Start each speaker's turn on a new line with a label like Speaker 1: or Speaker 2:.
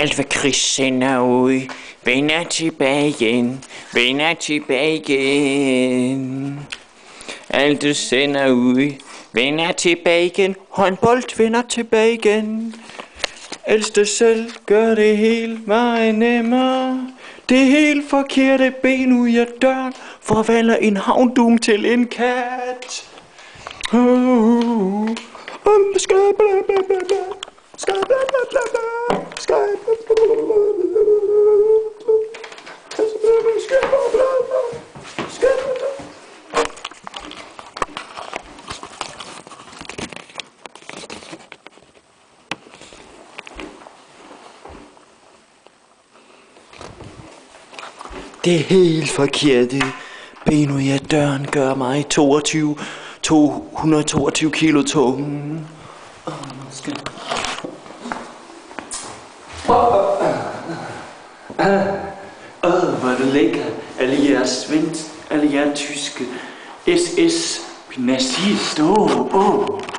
Speaker 1: Alt hvad Chris sender ud, vender tilbage igen, vender tilbage igen. Alt du sender ud, vender tilbage igen, håndbold vender tilbage igen. Elsk dig selv, gør det helt meget nemmere. Det helt forkerte ben ud af døren, forvandler en havndum til en kat. Uh, uh, uh. Um, Det er helt forkert. Ben ud af døren gør mig 22, 222 kilo tung. Åh, skal... Åh, hvor det lækker. Alle jeres svensk, alle jeres tyske SS, nazist. Åh, åh.